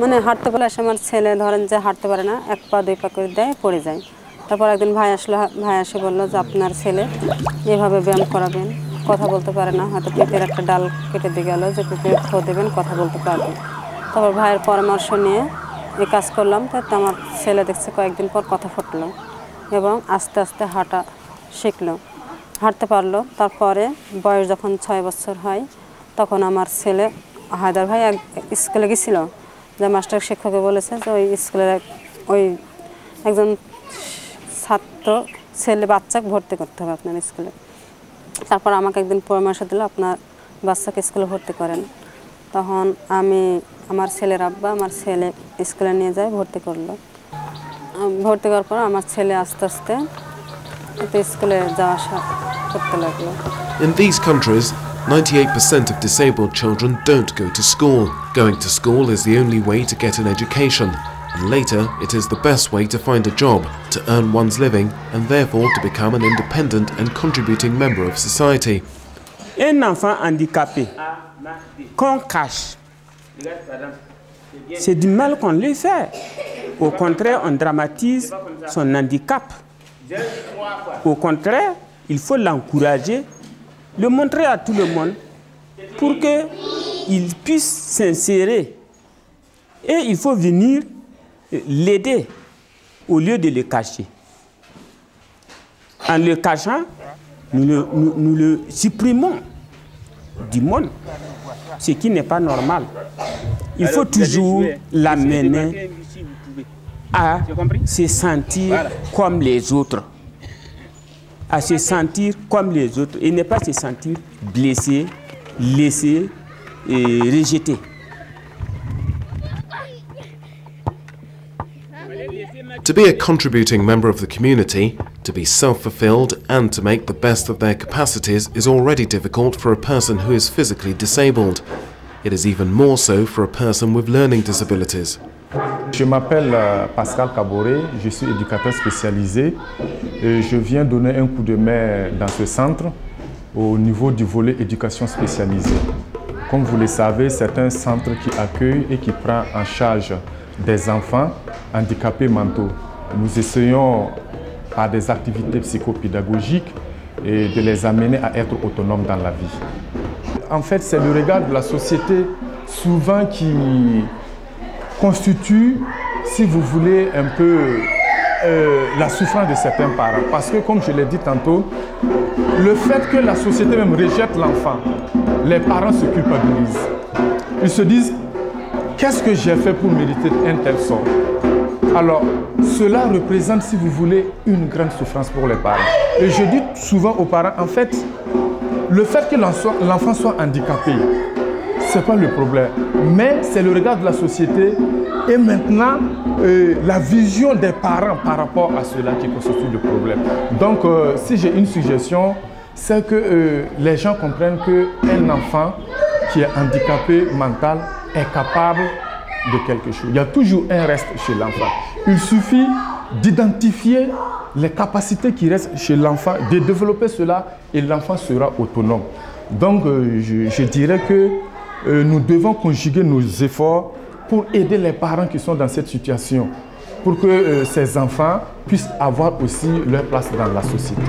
মানে হাঁটতে পারলে আসে আমার ছেলে, ধরেন যে হাঁটতে পারে না, এক পা, দুই পা করে দেয়, পড়ে যায়। তারপর একদিন ভাই আসলো, ভাই এসে বলল যে আপনার ছেলে এভাবে ব্যায়াম করাবেন, কথা বলতে পারে না, হয়তো পেঁপের একটা ডাল কেটে দিয়ে গেলো, যে পেঁপে খো দেবেন, কথা বলতে পারবে তারপর ভাইয়ের পরামর্শ নিয়ে এই কাজ করলাম তাতে আমার ছেলে দেখছে কয়েকদিন পর কথা ফুটলো এবং আস্তে আস্তে হাঁটা শিখলো। হাঁটতে পারল, তারপরে বয়স যখন ছয় বছর হয়, তখন আমার ছেলে হায়দার ভাই এক স্কুলে গেছিল। যে মাস্টার শিক্ষকে বলেছে যে ওই স্কুলের ওই একজন ছাত্র ছেলে বাচ্চাকে ভর্তি করতে হবে আপনার স্কুলে। তারপর আমাকে একদিন পরামর্শ দিল আপনার বাচ্চাকে স্কুলে ভর্তি করেন। তখন আমি আমার ছেলের আব্বা আমার ছেলে স্কুলে নিয়ে যায় ভর্তি করল। ভর্তি করার পর আমার ছেলে আস্তে আস্তে স্কুলে যাওয়া আসা করতে লাগল। In these countries, 98% of disabled children don't go to school. Going to school is the only way to get an education, and later it is the best way to find a job, to earn one's living, and therefore to become an independent and contributing member of society. Un enfant handicapé qu'on cache, c'est du mal qu'on lui fait. Au contraire, on dramatise son handicap. Au contraire, il faut l'encourager, le montrer à tout le monde pour qu'il puisse s'insérer. Et il faut venir l'aider au lieu de le cacher. En le cachant, nous le, nous- nous le supprimons du monde, ce qui n'est pas normal. Il faut toujours l'amener à se sentir comme les autres. À se sentir comme les autres et ne pas se sentir blessé, laissé et rejeté. To be a contributing member of the community, to be self fulfilled, and to make the best of their capacities is already difficult for a person who is physically disabled. It is even more so for a person with learning disabilities. Je m'appelle euh, Pascal Caboret, je suis éducateur spécialisé et je viens donner un coup de main dans ce centre au niveau du volet éducation spécialisée. Comme vous le savez, c'est un centre qui accueille et qui prend en charge des enfants handicapés mentaux. Nous essayons par des activités psychopédagogiques de les amener à être autonomes dans la vie. En fait, c'est le regard de la société souvent qui, constitue, si vous voulez, un peu euh, la souffrance de certains parents. Parce que, comme je l'ai dit tantôt, le fait que la société même rejette l'enfant, les parents se culpabilisent. Ils se disent, qu'est-ce que j'ai fait pour mériter un tel sort? Alors, cela représente, si vous voulez, une grande souffrance pour les parents. Et je dis souvent aux parents, en fait, le fait que l'enfant l'enfant soit handicapé, ce n'est pas le problème. Mais c'est le regard de la société et maintenant euh, la vision des parents par rapport à cela qui constitue le problème. Donc, euh, si j'ai une suggestion, c'est que euh, les gens comprennent qu'un enfant qui est handicapé mental est capable de quelque chose. Il y a toujours un reste chez l'enfant. Il suffit d'identifier les capacités qui restent chez l'enfant, de développer cela et l'enfant sera autonome. Donc, je dirais que euh, nous devons conjuguer nos efforts pour aider les parents qui sont dans cette situation, pour que euh, ces enfants puissent avoir aussi leur place dans la société.